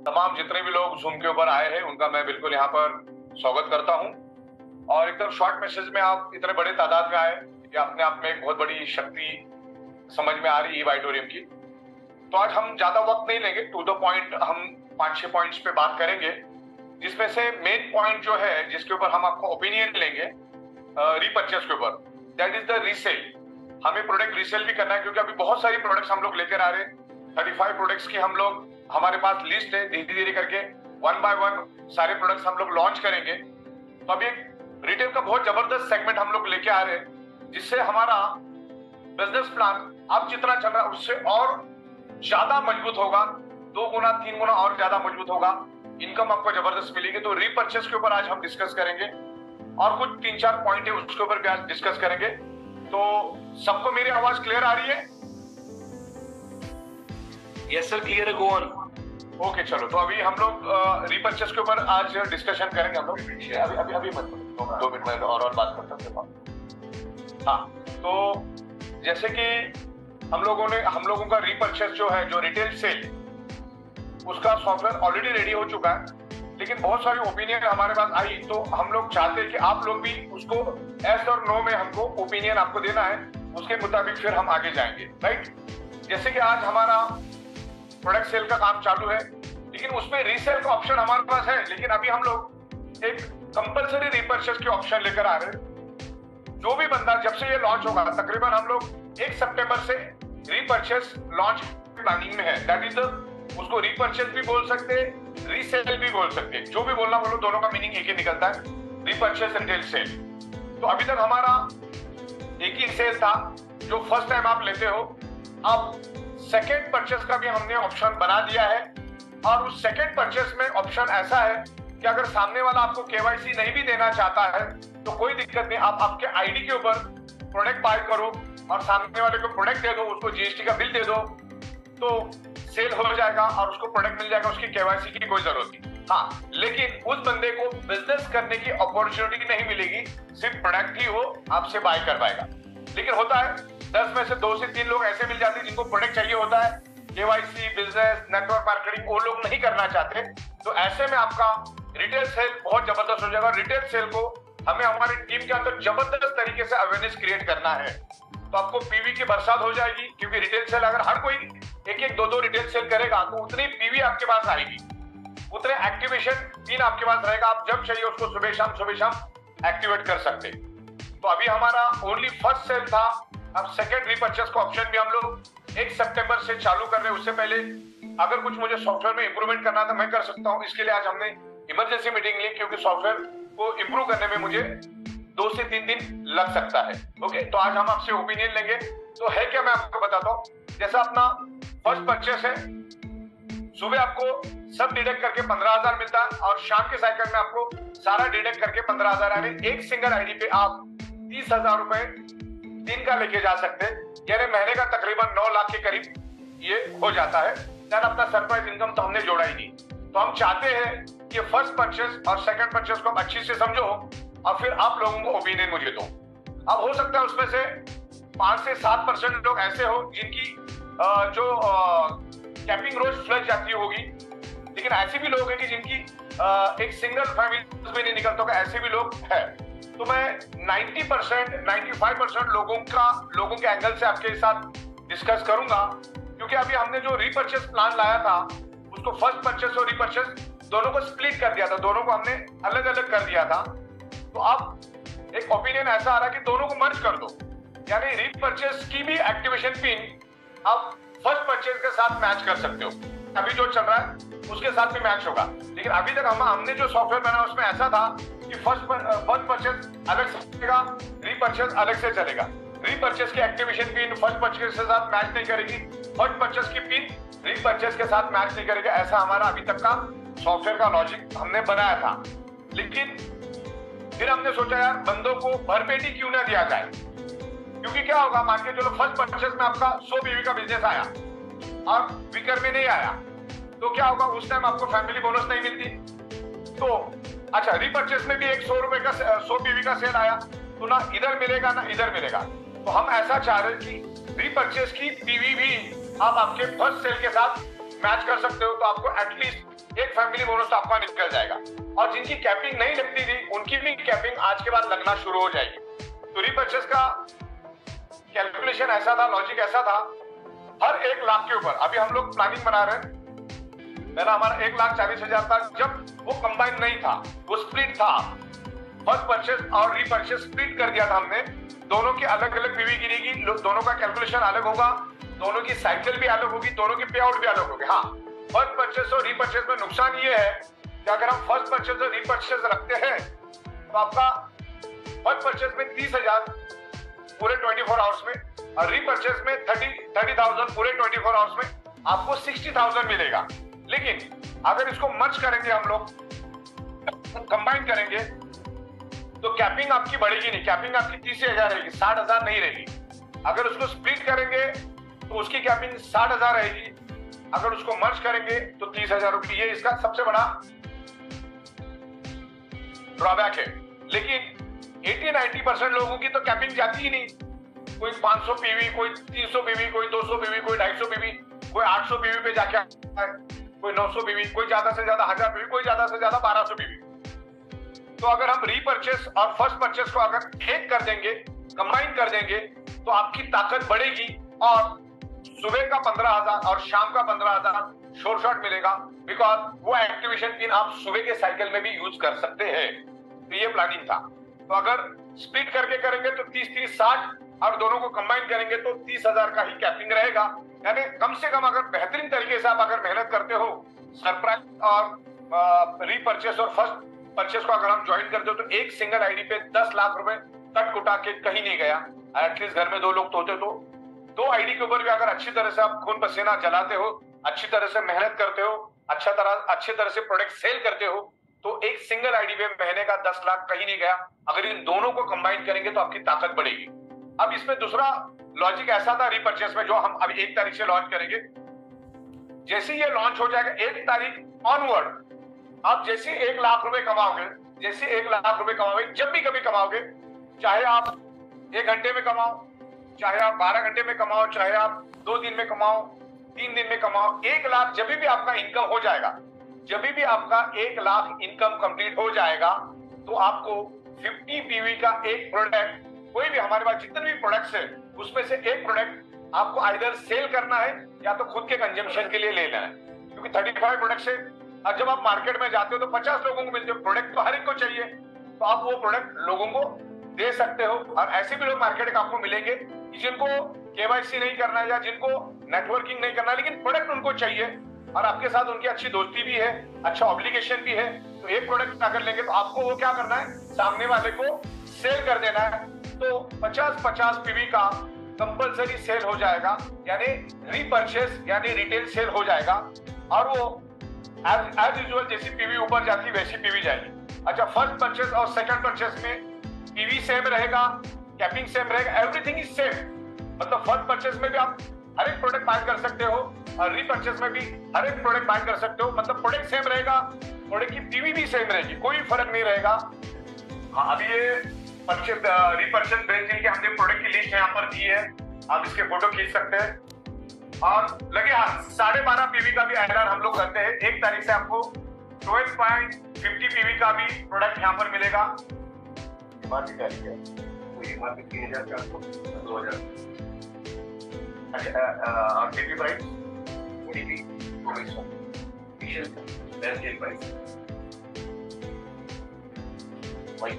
तमाम जितने भी लोग जूम के ऊपर आए हैं, उनका मैं बिल्कुल यहाँ पर स्वागत करता हूँ। और एकदम शॉर्ट मैसेज में आप इतने बड़े तादाद में आए ये अपने आप में एक बहुत बड़ी शक्ति समझ में आ रही है ऑडिटोरियम की। तो आज हम ज़्यादा वक्त नहीं लेंगे टू द पॉइंट हम पाँच छह पॉइंट्स पे बात करेंगे, जिसमें से मेन पॉइंट जो है, जिसके ऊपर हम आपको ओपिनियन लेंगे रीपर्चेस के ऊपर। दैट इज़ द रीसेल हमें प्रोडक्ट रीसेल भी करना है, क्योंकि अभी बहुत सारी प्रोडक्ट्स हम लोग लेकर आ रहे हैं। थर्टी फाइव प्रोडक्ट्स की हम लोग हमारे पास लिस्ट है धीरे धीरे करके वन बाय वन सारे प्रोडक्ट्स हम लोग लॉन्च करेंगे। तो अभी रिटेल का बहुत ज़बरदस्त सेगमेंट हम लोग लेके आ रहे हैं, जिससे हमारा बिज़नेस प्लान अब जितना चल रहा है, उससे और ज़्यादा मज़बूत होगा, दो गुना, तीन गुना और ज़्यादा मज़बूत होगा। इनकम आपको ज़बरदस्त मिलेगी। तो रीपर्चेस के ऊपर आज हम डिस्कस करेंगे और कुछ तीन चार पॉइंट है, उसके ऊपर भी आज डिस्कस करेंगे। तो सबको मेरी आवाज़ क्लियर आ रही है? यस सर क्लियर है गो ओके, चलो। तो अभी हम लोग रिपर्चेस के ऊपर आज डिस्कशन करेंगे हम लोग। अभी अभी अभी मत दो मिनट में और और बात करते हैं हाँ तो जैसे कि हम लोगों ने, हम लोगों का रीपर्चेस जो है, जो रिटेल सेल उसका सॉफ्टवेयर ऑलरेडी रेडी हो चुका है। लेकिन बहुत सारी ओपिनियन हमारे पास आई तो हम लोग चाहते हैं कि आप लोग भी उसको एस और नो में हमको ओपिनियन आपको देना है। उसके मुताबिक फिर हम आगे जाएँगे राइट जैसे कि आज हमारा प्रोडक्ट सेल का काम चालू है, लेकिन उसमें रीसेल का ऑप्शन हमारे पास है, लेकिन अभी हम लोग एक कंपलसरी रिपर्चेस के ऑप्शन लेकर आ रहे हैं। जो भी बंदा जब से ये लॉन्च होगा, तकरीबन हम लोग एक सितंबर से रीपर्चेस लॉन्च प्लानिंग में है। दैट इज़ उसको रीपर्चेस भी बोल सकते हैं रीसेल भी बोल सकते हैं। जो भी बोलना बोलो, दोनों का मीनिंग एक ही निकलता है रीपर्चेस रिटेल सेल तो अभी तक हमारा एक ही सेल था, जो फ़र्स्ट टाइम आप लेते हो, अब सेकेंड परचेस का भी हमने ऑप्शन बना दिया है। और उस सेकेंड परचेस में ऑप्शन ऐसा है कि अगर सामने वाला आपको केवाईसी नहीं भी देना चाहता है तो कोई दिक्कत नहीं। आप आपके आईडी के ऊपर प्रोडक्ट बाय करो और सामने वाले को प्रोडक्ट दे दो, उसको जीएसटी का बिल दे दो तो सेल हो जाएगा और उसको प्रोडक्ट मिल जाएगा, उसकी केवाईसी की कोई ज़रूरत नहीं। हाँ लेकिन उस बंदे को बिज़नेस करने की अपॉर्चुनिटी नहीं मिलेगी। सिर्फ़ प्रोडक्ट ही हो आपसे बाय कर पाएगा लेकिन होता है दस में से दो से तीन लोग ऐसे मिल जाते हैं जिनको प्रोडक्ट चाहिए होता है। केवाईसी बिज़नेस नेटवर्क मार्केटिंग वो लोग नहीं करना चाहते। तो ऐसे में आपका रिटेल सेल बहुत ज़बरदस्त हो जाएगा रिटेल सेल को हमें हमारी टीम के अंदर ज़बरदस्त तरीके से अवेयरनेस क्रिएट करना है। तो आपको पीवी की बरसात हो जाएगी, क्योंकि रिटेल सेल अगर हर कोई एक एक दो दो रिटेल सेल करेगा तो उतनी पीवी आपके पास आएगी। उतने एक्टिवेशन पिन आपके पास रहेगा। आप जब चाहिए उसको सुबह शाम सुबह शाम एक्टिवेट कर सकते तो अभी हमारा ओनली फ़र्स्ट सेल था। अब सेकेंड रीपर्चेस का ऑप्शन भी हम लोग एक सितंबर से चालू कर रहे हैं, उससे पहले। अगर कुछ मुझे सॉफ्टवेयर में इंप्रूवमेंट करना था मैं कर सकता हूँ। इसके लिए आज हमने इमरजेंसी मीटिंग ली, क्योंकि सॉफ्टवेयर को इम्प्रूव करने में मुझे दो से तीन दिन लग सकता है। ओके तो आज हम आपसे ओपिनियन लेंगे। तो है क्या मैं आपको बताता हूँ? जैसा अपना फ़र्स्ट परचेस है, सुबह आपको सब डिडक्ट करके पंद्रह हज़ार मिलता है, और शाम के साइकिल में आपको सारा डिडक्ट करके पंद्रह हज़ार एक सिंगल आईडी पे आप तीस हज़ार रुपए दिन का लेके जा सकते यानी महीने का तकरीबन नौ लाख के करीब ये हो जाता है। यानी अपना सरप्राइज़ इनकम तो हमने जोड़ा ही नहीं। तो हम चाहते हैं कि फ़र्स्ट परचेस और सेकंड परचेस को अच्छी से समझो और फिर आप लोगों को ओपिनियन मुझे दो। अब हो सकता है उसमें से पाँच से सात परसेंट लोग ऐसे हो जिनकी जो कैपिंग रोज फ्लश जाती होगी। लेकिन ऐसे भी लोग हैं कि जिनकी एक सिंगल फैमिली भी नहीं निकलता ऐसे भी लोग हैं। तो मैं 90 परसेंट नाइन्टी परसेंट लोगों का, लोगों के एंगल से आपके साथ डिस्कस करूँगा। क्योंकि अभी हमने जो रीपर्चेस प्लान लाया था, उसको फ़र्स्ट परचेस और रीपर्चेस दोनों को स्प्लिट कर दिया था, दोनों को हमने अलग अलग कर दिया था। तो अब एक ओपिनियन ऐसा आ रहा है कि दोनों को मर्ज कर दो। यानी रिपर्चेस की भी एक्टिवेशन पिन आप फ़र्स्ट परचेज के साथ मैच कर सकते हो। अभी जो चल रहा है, उसके साथ भी मैच होगा। लेकिन अभी तक हम हमने जो सॉफ्टवेयर बना उसमें ऐसा था कि फ़र्स्ट फ़र्स्ट परचेज अलग से चलेगा रीपरचेज अलग से चलेगा। रीपरचेज की एक्टिवेशन पिन फ़र्स्ट परचेज के साथ मैच नहीं करेगी फ़र्स्ट परचेज की पिन रीपरचेज के साथ मैच नहीं करेगा, ऐसा हमारा अभी तक का सॉफ्टवेयर का लॉजिक हमने बनाया था। लेकिन फिर हमने सोचा, यार, बंदों को भरपेटी क्यों ना दिया जाए? क्योंकि क्या होगा, मान के चलो फ़र्स्ट परचेस में आपका सौ बीवी का बिज़नेस आया। और विकर में नहीं आया। तो क्या होगा, उस टाइम आपको फैमिली बोनस नहीं मिलती। तो अच्छा रिपर्चेस में भी एक सौ रुपए का, सौ बीवी का सेल आया। तो ना इधर मिलेगा, ना इधर मिलेगा। तो हम ऐसा चाह रहे कि रिपर्चेस की पीवी भी आप आपके फ़र्स्ट सेल के साथ मैच कर सकते हो। तो आपको एटलीस्ट एक फैमिली बोनस तो आपका निकल जाएगा। और जिनकी कैपिंग नहीं लगती थी, उनकी भी कैपिंग आज के बाद लगना शुरू हो जाएगी। तो रिपर्चेस का कैलकुलेशन ऐसा था लॉजिक ऐसा था हर एक लाख के ऊपर। अभी हम लोग प्लानिंग बना रहे हैं। मेरा हमारा एक लाख चालीस हज़ार था जब वो कंबाइन नहीं था, वो स्प्लिट था फ़र्स्ट परचेस और रीपर्चेस स्प्लिट कर दिया था हमने। दोनों की अलग अलग पीवी गिरेगी दोनों का कैलकुलेशन अलग होगा, दोनों की साइकिल भी अलग होगी, दोनों की पे आउट भी अलग होगी। हाँ फ़र्स्ट परचेस और रीपर्चेस में नुकसान ये है कि अगर हम फ़र्स्ट परचेस और रीपर्चेस रखते हैं तो आपका फ़र्स्ट परचेस में तीस हज़ार पूरे ट्वेंटी फोर आवर्स में और रीपर्चेस में थर्टी थर्टी थाउज़ेंड पूरे ट्वेंटी फोर आवर्स में आपको सिक्सटी थाउज़ेंड मिलेगा। लेकिन अगर इसको मर्ज करेंगे हम लोग कंबाइन करेंगे तो कैपिंग आपकी बढ़ेगी नहीं। कैपिंग आपकी तीस हज़ार रहेगी, साठ हज़ार नहीं रहेगी। अगर उसको स्प्लिट करेंगे तो उसकी कैपिंग साठ हज़ार रहेगी। अगर उसको मर्ज करेंगे तो तीस हज़ार रुपये। ये इसका सबसे बड़ा ड्रॉबैक है। लेकिन 80 90 परसेंट लोगों की तो कैपिंग जाती ही नहीं। कोई 500 पीवी, कोई 300 पीवी, कोई 200 पीवी, कोई 250 पीवी, कोई 800 पीवी पे जाके आता है, कोई 900 पीवी, कोई ज़्यादा से ज़्यादा हज़ार पीवी, कोई ज़्यादा से ज़्यादा 1200 पीवी। तो अगर हम रीपर्चेस और फ़र्स्ट परचेस को अगर एक कर देंगे कंबाइन कर देंगे तो आपकी ताकत बढ़ेगी और सुबह का पंद्रह हज़ार और शाम का पंद्रह हज़ार शोर शॉट मिलेगा बिकॉज़ वो एक्टिवेशन पिन आप सुबह के साइकिल में भी यूज़ कर सकते हैं। तो ये प्लानिंग था। तो अगर स्प्लिट करके करेंगे तो तीस तीस, साठ और दोनों को कंबाइन करेंगे तो तीस हज़ार का ही कैपिंग रहेगा। यानी कम से कम अगर बेहतरीन तरीके से आप अगर मेहनत करते हो सरप्राइज़ और रीपर्चेस और फ़र्स्ट परचेस को अगर हम ज्वाइन करते हो तो एक सिंगल आईडी पे दस लाख रुपए कट कुटा के कहीं नहीं गया। एटलीस्ट घर में दो लोग तो होते तो। दो आईडी के ऊपर भी अगर अच्छी तरह से आप खून पसीना जलाते हो, अच्छी तरह से मेहनत करते हो अच्छा तरह, अच्छी तरह से प्रोडक्ट सेल करते हो तो एक सिंगल आईडी पे महीने का दस लाख कहीं नहीं गया। अगर इन दोनों को कंबाइन करेंगे तो आपकी ताकत बढ़ेगी। अब इसमें दूसरा लॉजिक ऐसा था रिपर्चेस में, जो हम अभी एक तारीख से लॉन्च करेंगे। जैसे ये लॉन्च हो जाएगा, एक तारीख ऑनवर्ड आप जैसे एक लाख रुपए कमाओगे, जैसे एक लाख रुपए कमाओगे, जब भी कभी कमाओगे, चाहे आप एक घंटे में कमाओ, चाहे आप बारह घंटे में कमाओ, चाहे आप दो दिन में कमाओ, तीन दिन में कमाओ, एक लाख जब भी आपका इनकम हो जाएगा, जब भी आपका एक लाख इनकम कंप्लीट हो जाएगा तो आपको 50 पीवी का एक प्रोडक्ट कोई भी, हमारे पास जितने भी प्रोडक्ट्स है, उसमें से एक प्रोडक्ट आपको आइधर सेल करना है या तो खुद के कंजम्पशन के लिए लेना है। क्योंकि 35 प्रोडक्ट से और जब आप मार्केट में जाते हो तो 50 लोगों को मिलते हो। प्रोडक्ट तो हर एक को चाहिए। तो आप वो प्रोडक्ट लोगों को दे सकते हो। और ऐसे भी लोग मार्केट आपको मिलेंगे जिनको केवाईसी नहीं करना है या जिनको नेटवर्किंग नहीं करना लेकिन प्रोडक्ट उनको चाहिए। और आपके साथ उनकी अच्छी दोस्ती भी है अच्छा ऑब्लिगेशन भी है। तो एक प्रोडक्ट अगर लेंगे तो आपको वो क्या करना है? सामने वाले को सेल कर देना है। तो 50-50 पीवी का कंपलसरी सेल हो जाएगा, यानी रीपर्चेस यानी रिटेल सेल हो जाएगा। और वो एज एज यूजल जैसी पीवी ऊपर जाती वैसी पीवी जाएगी। अच्छा फ़र्स्ट परचेस और सेकंड परचेस में पीवी सेम रहेगा कैपिंग सेम रहेगा एवरीथिंग इज़ सेम मतलब फ़र्स्ट परचेस में भी आप हर एक प्रोडक्ट बाय कर सकते हो, और रीपर्चेस में भी हर एक प्रोडक्ट बाय कर सकते हो। मतलब प्रोडक्ट सेम रहेगा प्रोडक्ट की पीवी भी सेम रहेगी, कोई फ़र्क नहीं रहेगा। हाँ अभी ये परचेस रीपर्चेस बेचने की हमने प्रोडक्ट की लिस्ट यहाँ पर दी है। आप इसके फ़ोटो खींच सकते हैं। और लगे हाँ साढ़े बारह पीवी का भी एलआर हम लोग करते हैं। एक तारीख से आपको ट्वेल्व पॉइंट फिफ्टी पीवी का भी प्रोडक्ट यहाँ पर मिलेगा। हज़ार। अच्छा प्राइस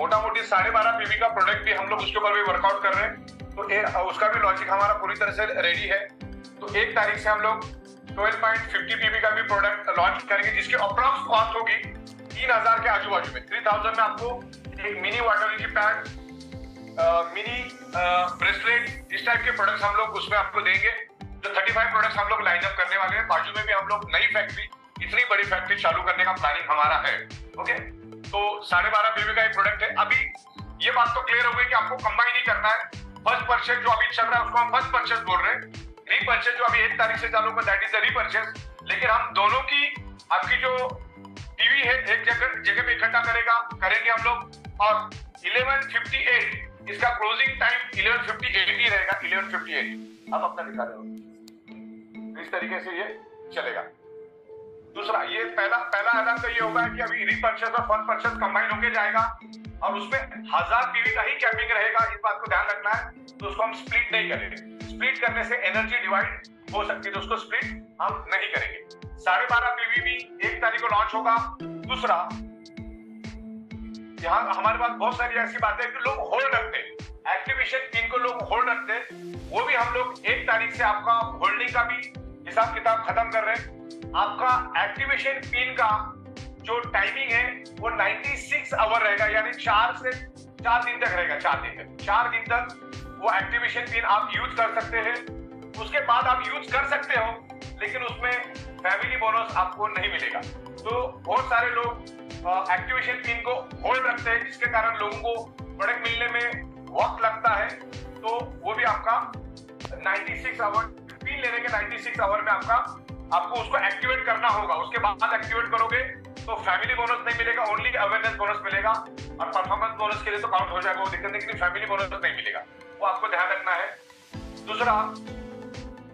मोटा मोटी साढ़े बारह पीवी का प्रोडक्ट भी हम लोग उसके ऊपर भी वर्कआउट कर रहे हैं। तो ए, उसका भी लॉजिक हमारा पूरी तरह से रेडी है। तो एक तारीख से हम लोग 12.50 पीबी का भी प्रोडक्ट लॉन्च करेंगे जिसकी अप्रॉक्स कॉस्ट होगी तीन हज़ार के आजू बाजू में। थ्री थाउज़ेंड में आपको एक mini water pad mini bracelet इस टाइप के प्रोडक्ट्स हम लोग उसमें आपको देंगे। जो 35 प्रोडक्ट्स हम लोग लाइनअप करने वाले हैं। बाजू में भी हम लोग नई फैक्ट्री इतनी बड़ी फैक्ट्री चालू करने का प्लानिंग हमारा है। ओके तो साढ़े बारह पीवी का एक प्रोडक्ट है। अभी ये बात तो क्लियर हो गई कि आपको कंबाइन ही करना है। फ़र्स्ट परचेज जो अभी चल रहा है, उसको हम फ़र्स्ट परचेज बोल रहे हैं। रीपर्चेज जो अभी एक तारीख से चालू होगा दैट इज़ द रीपर्चेज लेकिन हम दोनों की, आपकी जो टीवी है, एक जगह जगह पे इकट्ठा करेगा, करेंगे हम लोग। और 11:58 इसका क्लोजिंग टाइम 11:58 ही रहेगा 11:58 अब अपना दिखा रहे हो। इस तरीके से ये चलेगा। दूसरा, ये पहला पहला ऐलान तो ये होगा कि अभी रीपर्चेस और फंड परचेस कंबाइन होके जाएगा और उसमें हज़ार पीवी का ही कैपिंग रहेगा, इस बात को ध्यान रखना है तो उसको हम स्प्लिट नहीं करेंगे। स्प्लिट करने से एनर्जी डिवाइड हो सकती है तो उसको स्प्लिट हम नहीं करेंगे। साढ़े बारह पीवी भी एक तारीख को लॉन्च होगा। दूसरा, यहाँ हमारे पास बहुत सारी ऐसी बातें कि लोग होल्ड रखते हैं। एक्टिवेशन पिन को लोग होल्ड रखते हैं। वो भी हम लोग एक तारीख से आपका होल्डिंग का भी हिसाब किताब खत्म कर रहे हैं। आपका एक्टिवेशन पिन का जो टाइमिंग है, वो 96 आवर रहेगा, यानी चार से चार दिन तक रहेगा, चार दिन तक। चार दिन तक वो एक्टिवेशन पिन आप यूज़ कर सकते हैं। उसके बाद आप यूज़ कर सकते हो, लेकिन उसमें फैमिली बोनस आपको नहीं मिलेगा। तो बहुत सारे लोग एक्टिवेशन पिन को होल्ड रखते हैं, जिसके कारण लोगों को प्रोडक्ट मिलने में वक्त लगता है। तो वो भी आपका 96 आवर पिन लेने के 96 आवर में आपका आपको उसको एक्टिवेट करना होगा। उसके बाद एक्टिवेट करोगे तो फैमिली बोनस नहीं मिलेगा ओनली अवेयरनेस बोनस मिलेगा। और परफॉर्मेंस बोनस के लिए तो काउंट हो जाएगा, वो दिक्कत नहीं फैमिली बोनस नहीं मिलेगा। वो आपको ध्यान रखना है। दूसरा,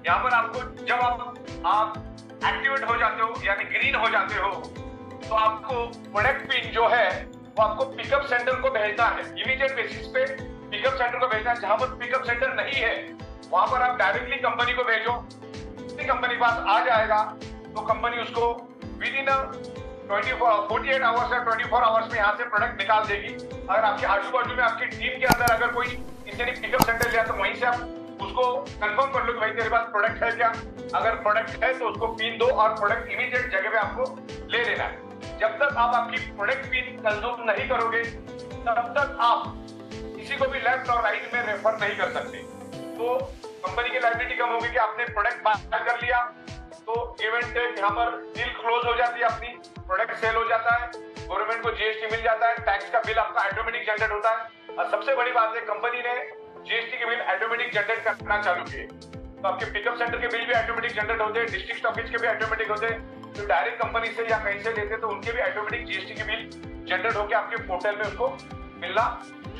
यहाँ पर आपको जब आप आप एक्टिवेट हो जाते हो, यानी ग्रीन हो जाते हो तो आपको प्रोडक्ट पिन जो है, वो आपको पिकअप सेंटर को भेजना है। इमीडिएट बेसिस पे पिकअप सेंटर को भेजना है। जहाँ पर पिकअप सेंटर नहीं है, वहाँ पर आप डायरेक्टली कंपनी को भेजो। कंपनी पास आ जाएगा तो कंपनी उसको within twenty forty eight hours या ट्वेंटी फोर आवर्स में यहाँ से प्रोडक्ट निकाल देगी। अगर आपके आजू बाजू में आपकी टीम के अंदर अगर कोई किसी ने पिकअप सेंटर लिया तो वहीं से आप उसको कंफर्म कर लो कि भाई तेरे पास प्रोडक्ट है क्या। अगर प्रोडक्ट है तो उसको पिन दो और प्रोडक्ट इमीडिएट जगह पे आपको ले लेना है। जब तक आप आपकी प्रोडक्ट पिन कंज्यूम नहीं करोगे, तब तक आप किसी को भी लेफ़्ट और राइट में रेफर नहीं कर सकते। तो कंपनी की लाइबिलिटी कम होगी कि आपने प्रोडक्ट बाय कर लिया तो इवेंट यहाँ पर डील क्लोज हो जाती है अपनी प्रोडक्ट सेल हो जाता है गवर्नमेंट को जीएसटी मिल जाता है टैक्स का बिल आपका ऑटोमेटिक जनरेट होता है। और सबसे बड़ी बात है कंपनी ने जीएसटी के बिल ऑटोमेटिक जनरेट करना चालू किए। तो आपके पिकअप सेंटर के बिल भी ऑटोमेटिक जनरेट होते हैं डिस्ट्रिक्ट स्टॉकेज के भी ऑटोमेटिक होते हैं। जो डायरेक्ट कंपनी से या कहीं से लेते तो उनके भी ऑटोमेटिक जीएसटी के बिल जनरेट होकर आपके पोर्टल में उसको मिलना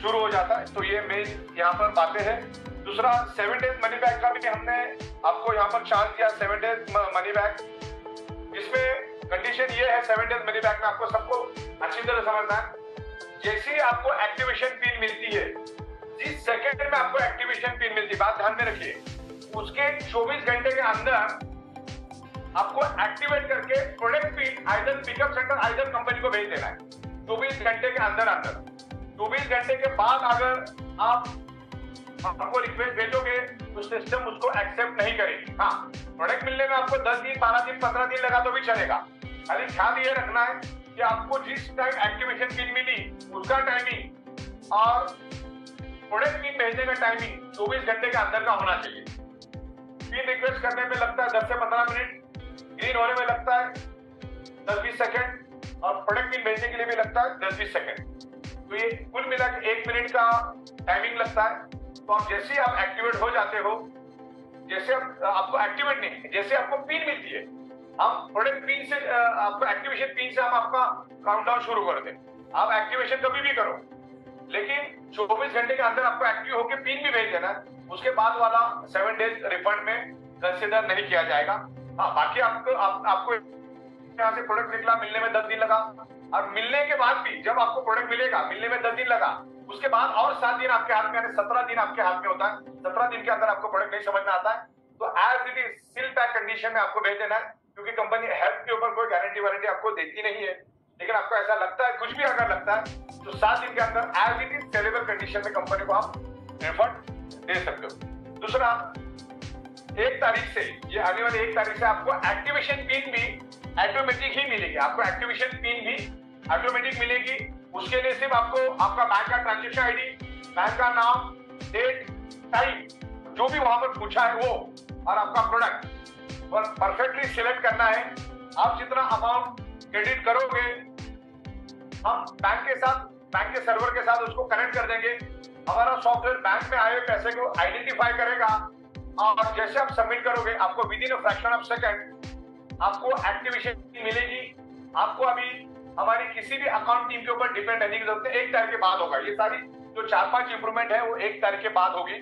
शुरू हो जाता है। तो ये मेन यहाँ पर बातें हैं। दूसरा सेवन डेज़ मनी बैग का भी हमने आपको यहाँ पर चार्ज दिया सेवन डेज़ मनी बैग इसमें कंडीशन ये है सेवन डेज़ मनी बैग में आपको सबको अच्छी तरह समझना है। जैसे आपको एक्टिवेशन पिन मिलती है, जिस सेकेंड में आपको एक्टिवेशन पिन मिलती है, बात ध्यान में रखिए, उसके 24 घंटे के अंदर आपको एक्टिवेट करके product pin either pickup centre either company को भेज देना है। चौबीस घंटे के अंदर अंदर चौबीस घंटे के बाद अगर आप आपको रिक्वेस्ट भेजोगे तो सिस्टम उसको एक्सेप्ट नहीं करेगी। हाँ प्रोडक्ट मिलने में आपको दस दिन, बारह दिन, पंद्रह दिन लगा तो भी चलेगा। खाली ख्याल ये रखना है कि आपको जिस टाइम एक्टिवेशन पिन मिली, उसका टाइमिंग और प्रोडक्ट पिन भेजने का टाइमिंग चौबीस घंटे के अंदर का होना चाहिए। पिन रिक्वेस्ट करने में लगता है दस से पंद्रह मिनट ग्रीन होने में लगता है दस बीस सेकेंड और प्रोडक्ट बिल भेजने के लिए भी लगता है दस बीस सेकेंड तो ये कुल मिला के एक मिनट का टाइमिंग लगता है। तो आप जैसे आप एक्टिवेट हो जाते हो जैसे आप, आपको एक्टिवेट नहीं जैसे आपको पिन मिलती है हम प्रोडक्ट पिन से आपको एक्टिवेशन पिन से हम आपका काउंटडाउन शुरू कर दें। आप एक्टिवेशन कभी भी करो लेकिन 24 घंटे के अंदर आपको एक्टिव होकर पिन भी भेज देना उसके बाद वाला सेवन डेज़ रिफंड में कंसिडर नहीं किया जाएगा। हाँ बाकी आपको आप, आपको यहाँ से प्रोडक्ट निकला मिलने में दस दिन लगा और मिलने के बाद भी जब आपको प्रोडक्ट मिलेगा मिलने में दस दिन लगा उसके बाद और सात दिन आपके हाथ में सत्रह दिन आपके हाथ में होता है। सत्रह दिन के अंदर आपको प्रोडक्ट नहीं समझ में आता है। तो as it is seal pack condition में आपको भेज देना है, क्योंकि कंपनी हेल्थ के ऊपर कोई गारंटी वारंटी आपको देती नहीं है। लेकिन आपको ऐसा लगता है, कुछ भी अगर लगता है तो सात दिन के अंदर as it is saleable condition में कंपनी को आप रिफंड दे सकते हो। दूसरा, एक तारीख से, ये आने वाली एक तारीख से आपको एक्टिवेशन पिन भी ऑटोमेटिक ही मिलेगी। आपको एक्टिवेशन पिन भी ऑटोमेटिक मिलेगी। उसके लिए सिर्फ़ आपको आपका बैंक का ट्रांजेक्शन आईडी बैंक का नाम डेट टाइम जो भी वहाँ पर पूछा है वो, और आपका प्रोडक्ट और परफेक्टली सिलेक्ट करना है। आप जितना अमाउंट क्रेडिट करोगे, हम बैंक के साथ बैंक के सर्वर के साथ उसको कनेक्ट कर देंगे। हमारा सॉफ्टवेयर बैंक में आए पैसे को आइडेंटिफाई करेगा। और जैसे आप सबमिट करोगे, आपको within fraction of second आपको एक्टिवेशन मिलेगी। आपको अभी हमारी किसी भी अकाउंट टीम के ऊपर डिपेंड रहने की ज़रूरत है। एक तारीख के बाद होगा ये सारी। जो चार पाँच इंप्रूवमेंट है, वो एक तारीख के बाद होगी।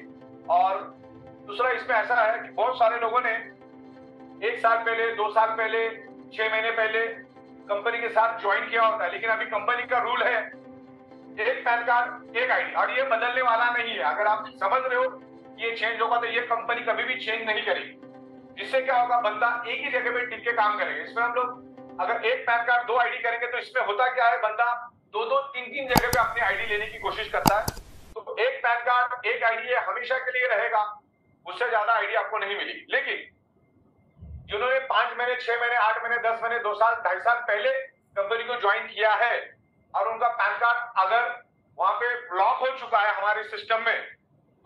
और दूसरा, इसमें ऐसा है कि बहुत सारे लोगों ने एक साल पहले, दो साल पहले, छह महीने पहले कंपनी के साथ ज्वाइन किया होता है। लेकिन अभी कंपनी का रूल है, एक पैन कार्ड एक आईडी और ये बदलने वाला नहीं है। अगर आप समझ रहे हो ये चेंज होगा तो ये कंपनी कभी भी चेंज नहीं करेगी। जिससे क्या होगा, बंदा एक ही जगह पे टिक के काम करेगा। इसमें हम लोग अगर एक पैन कार्ड, दो आईडी करेंगे तो इसमें होता क्या है? बंदा दो दो तीन तीन जगह पे अपनी आईडी लेने की कोशिश करता है। तो एक पैन कार्ड, एक आईडी ये हमेशा के लिए रहेगा। उससे ज़्यादा आईडी आपको नहीं मिली। लेकिन, जिन्होंने पाँच महीने, छह महीने, आठ महीने, दस महीने, दो साल, ढाई साल पहले कंपनी को ज्वाइन किया है और उनका पैन कार्ड अगर वहाँ पे ब्लॉक हो चुका है हमारे सिस्टम में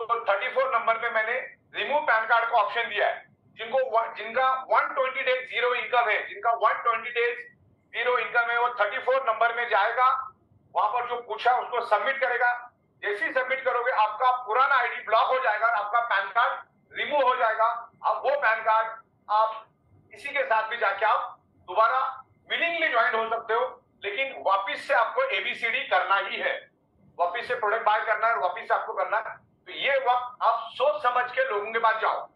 तो 34 नंबर पे मैंने रिमूव पैन कार्ड का ऑप्शन दिया है। जिनको जिनका 120 डेज़ ज़ीरो इनकम है, जिनका 120 डेज़ ज़ीरो इनकम है, वो 34 नंबर में जाएगा, वहाँ पर जो पूछा उसको सबमिट करेगा। जैसे ही सबमिट करोगे, आपका पुराना आईडी ब्लॉक हो जाएगा आपका पैन कार्ड रिमूव हो जाएगा। अब वो पैन कार्ड आप इसी के साथ भी जाके आप दोबारा विलिंगली ज्वाइन हो सकते हो, लेकिन वापिस से आपको एबीसीडी करना ही है। वापिस से प्रोडक्ट बाय करना है वापिस से आपको करना है। तो ये वक्त आप सोच समझ के लोगों के पास जाओ।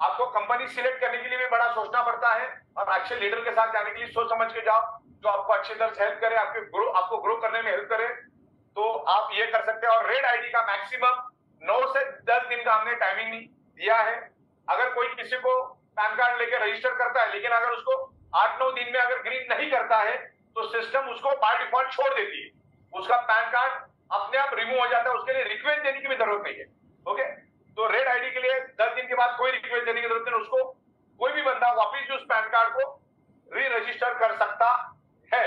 आपको कंपनी सिलेक्ट करने के लिए भी बड़ा सोचना पड़ता है और अच्छे लीडर के साथ जाने के लिए सोच समझ के जाओ। जो आपको अच्छी तरह से हेल्प करे, आपके ग्रो आपको ग्रो करने में हेल्प करे तो आप ये कर सकते हैं। और रेड आईडी का मैक्सिमम नौ से दस दिन का हमने टाइमिंग दिया है। अगर कोई किसी को पैन कार्ड लेके रजिस्टर करता है, लेकिन अगर उसको आठ नौ दिन में अगर ग्रीन नहीं करता है तो सिस्टम उसको बाय डिफ़ॉल्ट छोड़ देती है। उसका पैन कार्ड अपने आप रिमूव हो जाता है, उसके लिए रिक्वेस्ट देने की भी ज़रूरत नहीं है। ओके तो रेड आईडी के लिए दस दिन के बाद कोई रिक्वेस्ट देने की ज़रूरत नहीं, उसको कोई भी बंदा वापिस उस पैन कार्ड को री रजिस्टर कर सकता है।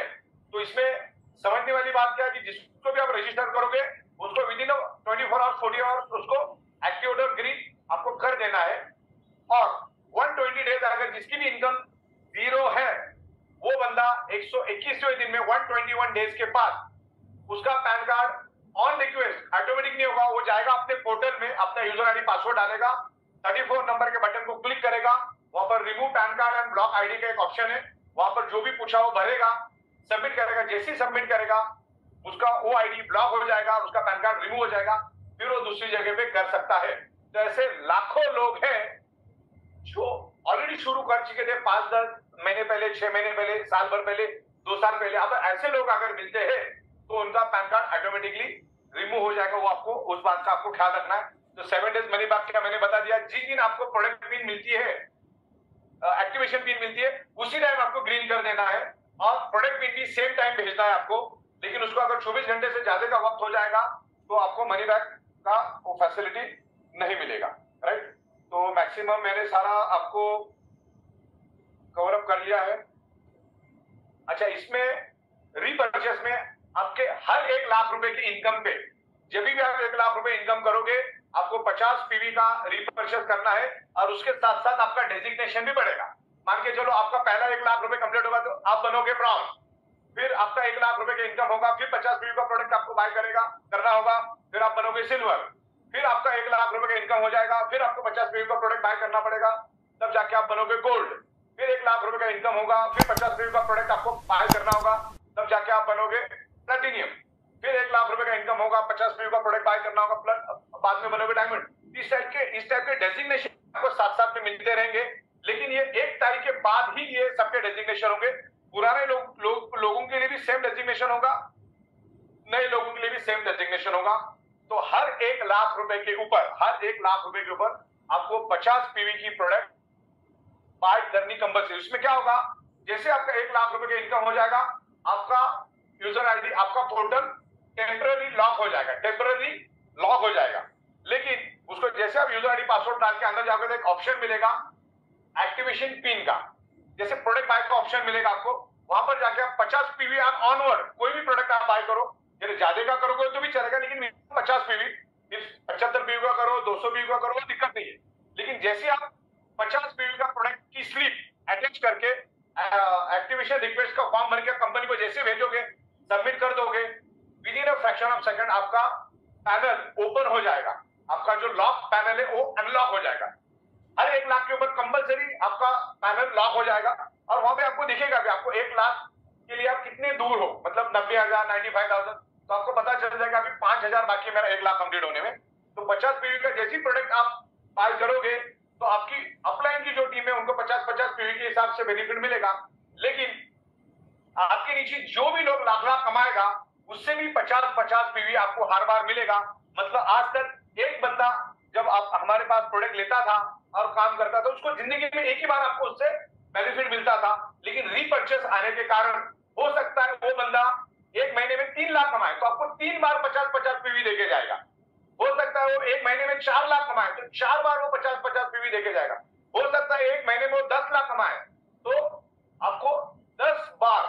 तो इसमें समझने वाली बात क्या है कि जिसको भी आप रजिस्टर करोगे, उसको within twenty four hours forty hours उसको एक्टिव ग्रीन आपको कर देना है। और 120 डेज़ अगर जिसकी भी इनकम ज़ीरो है, वो बंदा 121वें दिन में 121 डेज़ के बाद उसका PAN card on request automatic नहीं होगा, वो जाएगा अपने पोर्टल में, अपना यूज़र आईडी पासवर्ड डालेगा 34 नंबर के बटन को क्लिक करेगा, वहाँ पर remove PAN card and block ID का एक ऑप्शन है, वहाँ पर जो भी पूछा वो भरेगा सबमिट करेगा, जैसे ही सबमिट करेगा, उसका वो आईडी ब्लॉक हो जाएगा उसका पैन कार्ड रिमूव हो जाएगा, फिर वो दूसरी जगह पे कर सकता है। तो ऐसे लाखों लोग हैं, जो ऑलरेडी शुरू कर चुके थे पाँच दस महीने पहले, छह महीने पहले, साल भर पहले, दो साल पहले। अब ऐसे लोग अगर मिलते हैं तो उनका पैन कार्ड ऑटोमेटिकली रिमूव हो जाएगा, वो आपको, उस बात का आपको ख्याल रखना है। तो सेवन डेज़ मनी बात क्या, मैंने बता दिया जिस दिन आपको प्रोडक्ट पिन मिलती है एक्टिवेशन पिन मिलती है, उसी टाइम आपको ग्रीन कर देना है, और प्रोडक्ट पिन भी सेम टाइम भेजना है आपको, लेकिन उसको अगर 24 घंटे से ज़्यादा का वक्त हो जाएगा तो आपको मनी बैक का वो फैसिलिटी नहीं मिलेगा राइट तो मैक्सिमम मैंने सारा आपको कवर अप कर लिया है। अच्छा इसमें रीपर्चेस में आपके हर एक लाख रुपए की इनकम पे, जब भी आप एक लाख रुपए इनकम करोगे, आपको 50 पीवी का रीपर्चेस करना है और उसके साथ साथ आपका डेजिग्नेशन भी बढ़ेगा। मान के चलो आपका पहला एक लाख रुपए कंप्लीट होगा तो आप बनोगे ब्राउन फिर आपका एक लाख रुपए का इनकम होगा, फिर पचास पीवी का प्रोडक्ट आपको बाय करेगा, करना होगा, फिर आप बनोगे सिल्वर फिर आपका एक लाख रुपए का इनकम हो जाएगा, फिर आपको पचास पीवी का प्रोडक्ट बाय करना पड़ेगा, तब जाके आप बनोगे गोल्ड फिर एक लाख रुपए का इनकम होगा, फिर पचास रुपए का प्रोडक्ट आपको बाय करना होगा, तब जाके आप बनोगे प्लेटिनियम फिर एक लाख रुपए का इनकम होगा पचास रुपए का प्रोडक्ट बाय करना होगा प्लस बाद में बनोगे डायमंड इस टाइप के इस टाइप के डेजिग्नेशन आपको साथ साथ में मिलते रहेंगे। लेकिन ये एक तारीख के बाद ही ये सबके डेजिग्नेशन होंगे। पुराने लोग लो, लोगों के लिए भी सेम डेजिग्नेशन होगा। नए लोगों के लिए भी सेम डेजिग्नेशन होगा। तो हर एक लाख रुपए के ऊपर हर एक लाख रुपए के ऊपर आपको 50 पीवी की प्रोडक्ट बाय करनी कंपल्सरी उसमें क्या होगा? जैसे आपका एक लाख रुपए का इनकम हो जाएगा आपका यूज़र आईडी, आपका पोर्टल टेम्पररी लॉक हो जाएगा, टेम्पररी लॉक हो जाएगा। लेकिन उसको जैसे आप यूज़र आईडी पासवर्ड डाल के अंदर जाकर एक ऑप्शन मिलेगा, एक्टिवेशन पिन का। जैसे प्रोडक्ट बाय का ऑप्शन मिलेगा आपको, वहाँ पर जाके आप पचास पीवी ऑनवर्ड कोई भी प्रोडक्ट आप बाय करो। यदि ज़्यादा का करोगे तो भी चलेगा, लेकिन पचास पीवी पचहत्तर पीवी का करो, दो सौ पीवी का करो दिक्कत नहीं है। लेकिन जैसे आप पचास पीवी का प्रोडक्ट की स्लिप अटैच करके एक्टिवेशन रिक्वेस्ट का फॉर्म भर के कंपनी को जैसे भेजोगे सबमिट कर दोगे within a fraction of second आपका पैनल ओपन हो जाएगा। आपका जो लॉक पैनल है, वो अनलॉक हो जाएगा। हर एक लाख के ऊपर कंपलसरी आपका पैनल लॉक हो जाएगा। और वहाँ पे आपको दिखेगा कि आपको एक लाख के लिए आप कितने दूर हो मतलब नब्बे हज़ार नाइन्टी फाइव थाउज़ेंड तो आपको पता चल जाएगा अभी पाँच हज़ार बाकी मेरा एक लाख कंप्लीट होने में। तो पचास पीवी का जैसी प्रोडक्ट आप बाय करोगे तो आपकी अपलाइन की जो टीम है, उनको पचास पचास पीवी के हिसाब से बेनिफिट मिलेगा। लेकिन आपके नीचे जो भी लोग लाख लाख कमाएगा, उससे भी पचास पचास पीवी आपको हर बार मिलेगा। मतलब आज तक एक बंदा जब आप, हमारे पास प्रोडक्ट लेता था और काम करता था, उसको ज़िंदगी में एक ही बार आपको उससे बेनिफिट मिलता था। लेकिन रीपर्चेस आने के कारण हो सकता है वो बंदा एक महीने में तीन लाख कमाए तो आपको तीन बार पचास पचास पीवी देके जाएगा। हो सकता है वो एक महीने में चार लाख कमाए तो चार बार वो पचास पचास पीवी देके जाएगा। हो सकता है एक महीने में वो दस लाख कमाए तो आपको दस बार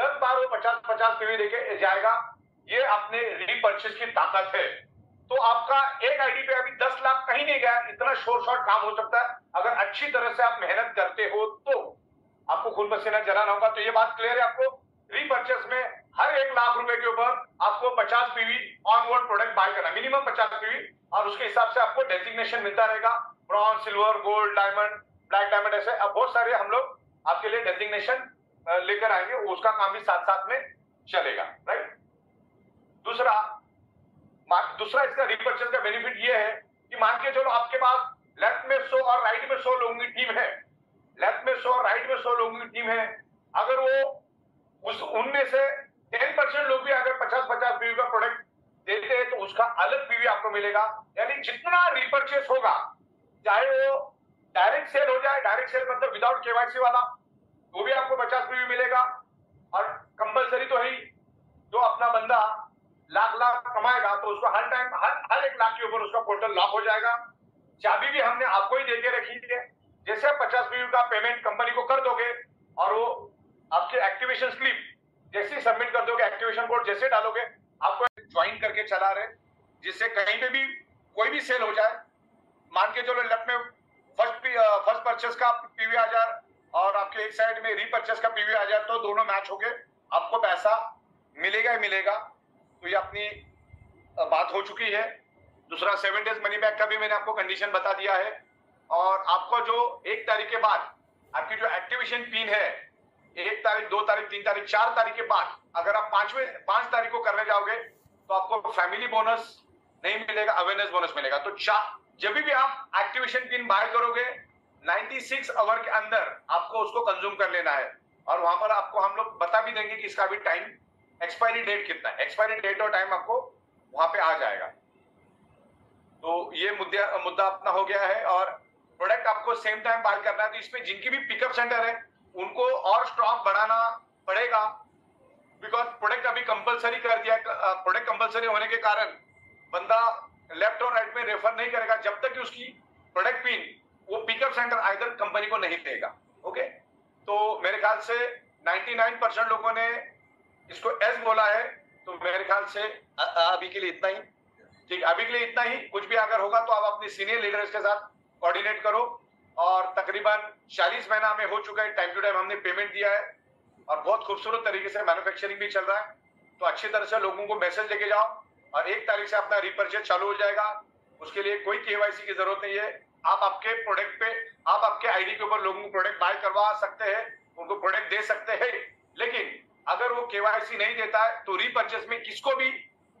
दस बार वो पचास पचास पीवी देके जाएगा। ये अपने रीपर्चेस की ताकत है। तो आपका एक आईडी पे अभी दस लाख कहीं नहीं गया। इतना शोर शॉर्ट काम हो सकता है। अगर अच्छी तरह से आप मेहनत करते हो तो। आपको खून पसीना जलाना होगा। तो ये बात क्लियर है आपको। रीपर्चेस में हर एक लाख रुपए के ऊपर आपको 50 पीवी ऑनवर्ड प्रोडक्ट बाय करना। Minimum 50 PV. और उसके हिसाब से आपको डेजिग्नेशन मिलता रहेगा। Bronze silver gold diamond black diamond ऐसे। अब बहुत सारे हम लोग आपके लिए डेजिग्नेशन लेकर आएँगे, उसका काम भी साथ साथ में चलेगा राइट दूसरा दूसरा इसका रिपर्चेस का बेनिफिट ये है कि मान के चलो आपके पास लेफ़्ट में सौ और राइट में सौ लोगों की टीम है। लेफ़्ट में सौ और राइट में सौ लोगों की टीम है। अगर वो उस, उनमें से टेन परसेंट लोग भी अगर पचास पचास पीवी का प्रोडक्ट देते हैं तो उसका अलग पीवी आपको मिलेगा। यानी जितना रिपर्चेस होगा, चाहे वो डायरेक्ट सेल हो जाए डायरेक्ट सेल मतलब विदाउट केवाईसी वाला वो भी आपको पचास पीवी मिलेगा। और कंपलसरी तो है जो अपना बंदा लाख लाख कमाएगा तो उसको हर टाइम हर हर एक लाख के ऊपर उसका पोर्टल लॉक हो जाएगा। चाबी भी हमने आपको ही देके रखी है। जैसे पचास पीयू का पेमेंट कंपनी को कर दोगे, और वो आपके एक्टिवेशन स्लिप जैसे सबमिट कर दोगे एक्टिवेशन कोड जैसे डालोगे, आपको ज्वाइन करके चला रहे जिससे कहीं पे भी कोई भी सेल हो जाए। मान के चलो लेफ़्ट में फ़र्स्ट फ़र्स्ट परचेस का पीवी जाए और आपके एक साइड में रिपर्चेस का पीवी आ जाए तो दोनों मैच हो गए आपको पैसा मिलेगा ही मिलेगा। तो ये अपनी बात हो चुकी है। दूसरा सेवन डेज़ मनी बैक का भी मैंने आपको कंडीशन बता दिया है। और आपको जो एक तारीख के बाद आपकी जो एक्टिवेशन पिन है, एक तारीख, दो तारीख, तीन तारीख, चार तारीख के बाद अगर आप पाँचवें, पाँच तारीख को करने जाओगे तो आपको फैमिली बोनस नहीं मिलेगा अवेयरनेस बोनस मिलेगा। तो चार जब भी आप एक्टिवेशन पिन बाय करोगे 96 आवर के अंदर आपको उसको कंज्यूम कर लेना है। और वहाँ पर आपको हम लोग बता भी देंगे कि इसका भी टाइम एक्सपायरी डेट कितना है। एक्सपायरी डेट और टाइम आपको वहाँ पे आ जाएगा। तो ये मुद्दा मुद्दा अपना हो गया है और प्रोडक्ट आपको सेम टाइम बाय करना है। तो इसमें जिनकी भी पिकअप सेंटर है, उनको और स्टॉक बढ़ाना पड़ेगा। बिकॉज़ प्रोडक्ट अभी कंपलसरी कर दिया प्रोडक्ट कंपलसरी होने के कारण बंदा लेफ़्ट और राइट में रेफर नहीं करेगा। जब तक कि उसकी प्रोडक्ट पिन वो पिकअप सेंटर आइदर कंपनी को नहीं देगा ओके तो मेरे ख्याल से 99 परसेंट लोगों ने इसको एस बोला है तो मेरे ख्याल से अभी के लिए इतना ही। ठीक, अभी के लिए इतना ही। कुछ भी अगर होगा तो आप अपने सीनियर लीडर्स के साथ कोऑर्डिनेट करो। और तकरीबन चालीस महीना में हो चुका है टाइम टू टाइम हमने पेमेंट दिया है। और बहुत खूबसूरत तरीके से मैन्युफैक्चरिंग भी चल रहा है। तो अच्छी तरह से लोगों को मैसेज लेके जाओ। और एक तारीख से अपना रिपर्चेज चालू हो जाएगा। उसके लिए कोई केवाईसी की ज़रूरत नहीं है। आप आपके प्रोडक्ट पे, आप आपके आईडी के ऊपर लोगों को प्रोडक्ट बाय करवा सकते हैं, उनको प्रोडक्ट दे सकते हैं। लेकिन अगर वो केवाईसी नहीं देता है तो रीपर्चेस में किसको भी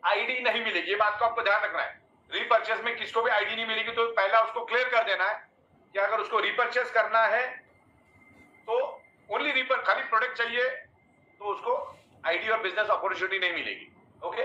आईडी नहीं मिलेगी। ये बात को आपको ध्यान रखना है। रीपर्चेस में किसको भी आईडी नहीं मिलेगी तो पहला उसको क्लियर कर देना है कि अगर उसको रीपर्चेस करना है तो ओनली रीपर खाली प्रोडक्ट चाहिए तो उसको आईडी और बिज़नेस अपॉर्चुनिटी नहीं मिलेगी। ओके